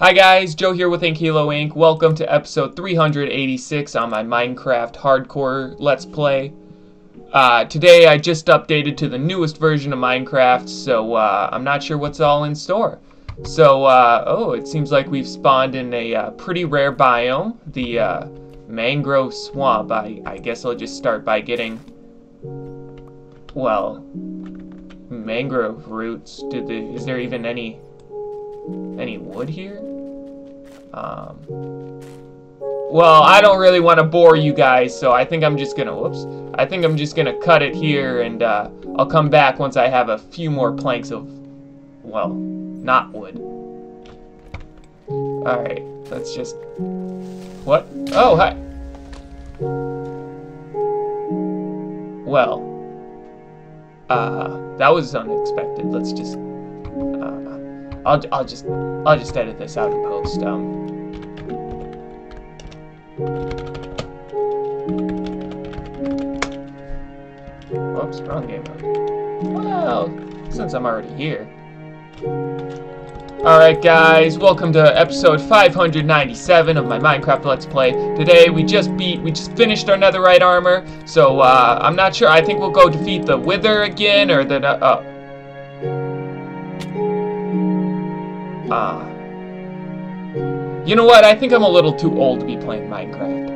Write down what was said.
Hi guys, Joe here with Ankylo Inc. Welcome to episode 386 on my Minecraft Hardcore Let's Play. Uh, today I just updated to the newest version of Minecraft, so uh, I'm not sure what's all in store. So, uh, oh, it seems like we've spawned in a uh, pretty rare biome, the uh, mangrove swamp. I, I guess I'll just start by getting, well, mangrove roots. Did the, is there even any any wood here? Um, well, I don't really want to bore you guys, so I think I'm just gonna, whoops, I think I'm just gonna cut it here, and uh, I'll come back once I have a few more planks of, well, not wood. Alright, let's just, what? Oh, hi. Well, uh, that was unexpected. Let's just, uh, I'll, I'll just I'll just edit this out in post. Um, whoops, wrong game mode. Well, since I'm already here. Alright guys, welcome to episode 597 of my Minecraft Let's Play. Today we just beat, we just finished our netherite armor, so uh, I'm not sure, I think we'll go defeat the Wither again, or the, uh, uh, you know what? I think I'm a little too old to be playing Minecraft.